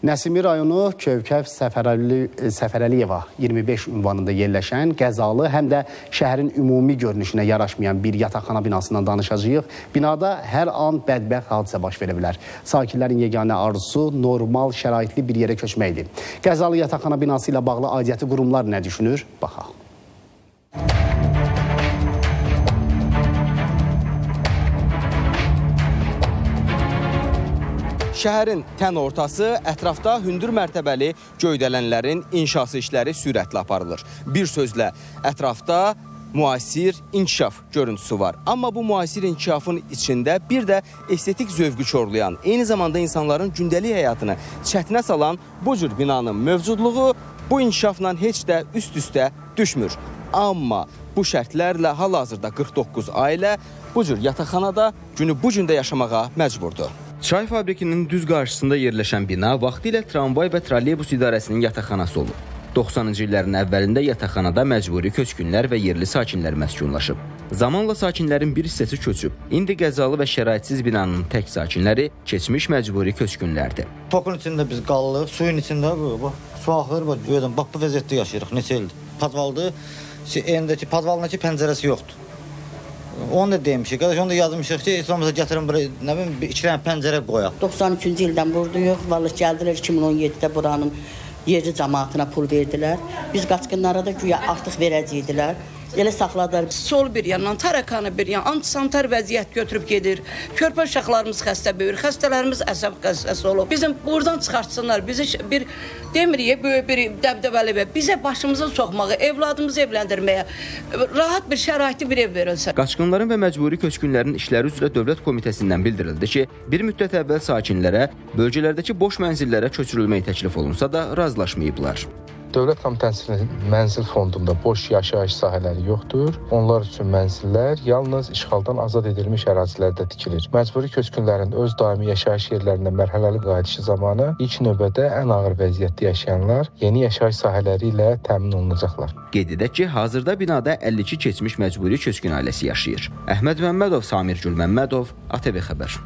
Nəsimi rayonu Kövkəv Səfərəli, Səfərəliyeva 25 ünvanında yerləşən qəzalı həm də şəhərin ümumi görünüşünə yaraşmayan bir yataqxana binasından danışacağıq. Binada hər an bədbəxt hadisə baş verə bilər. Sakinlərin yeganə arzusu normal şəraitli bir yerə köçməkdir. Qəzalı yataqxana binası ilə bağlı aidiyyəti qurumlar nə düşünür? Baxaq. Şəhərin tən ortası ətrafda hündür mərtəbəli göydələnlərin inşası işləri sürətlə aparılır. Bir sözlə, ətrafda müasir inkişaf görüntüsü var. Amma bu müasir inkişafın içində bir də estetik zövqü çorlayan, eyni zamanda insanların gündəlik həyatını çətinə salan bu cür binanın mövcudluğu bu inkişafla heç də üst-üstə düşmür. Amma bu şərtlərlə hal-hazırda 49 ailə bu cür yataqxanada günü bu gündə yaşamağa məcburdur. Çay fabrikinin düz qarşısında yerləşən bina vaxtilə tramvay və trolleybus idarəsinin yataqxanası olub. 90-cı illərin əvvəlində yataqxanada məcburi köçkünlər və yerli sakinlər məskunlaşıb. Zamanla sakinlərin bir hissəsi köçüb. İndi qəzalı və şəraitsiz binanın tək sakinləri keçmiş məcburi köçkünlərdir. Tokun içində biz qallıq, suyun içində bax, su axır, bax, görürəm, bax bu vəziyyətdə yaşayırıq neçə ildir. Podvalda, endəki podvalındakı pəncərəsi yoxdur. Onu da demişik. Qardaş onu da yazmışıq ki, heç olmasa gətirin bura, nə bilim, iki dənə pəncərə qoyaq. 93-cü ildən buradayıq. Vallahi gəldilər 2017-də buranın yerli cəmaatına pul verdilər. Biz qaçqınlara da güya artıq verəcəkdilər. Elə saxladılar. Sol bir yandan, tarakanı bir yan, antisanitar vəziyyət götürüb gedir. Körpə uşaqlarımız xəstə böyür, xəstələrimiz əsəb xəstəsi olub. Bizim buradan çıxartsınlar, bizi bir demirik böyük bir dəbdəbəli və bizə başımıza soxmağı, evladımızı evləndirməyə rahat bir şəraitli bir ev verilsə. Qaçqınların və məcburi köçkünlərin işləri üzrə Dövlət Komitəsindən bildirildi ki, bir müddət əvvəl sakinlərə bölgələrdəki boş mənzillərə köçürülmək təklif olunsa da razılaşmayıblar. Dövlət Komitəsinin mənzil fondunda boş yaşayış sahələri yoxdur. Onlar üçün mənzillər yalnız işğaldan azad edilmiş ərazilərdə tikilir. Məcburi köçkünlərin öz daimi yaşayış yerlərinə mərhələli qayıdışı zamanı ilk növbədə ən ağır vəziyyətdə yaşayanlar yeni yaşayış sahələri ilə təmin olunacaqlar. Qeyd edək ki, hazırda binada 52 keçmiş məcburi köçkün ailəsi yaşayır. Əhməd Məmmədov, Samir Gülməmmədov, ATV xəbər.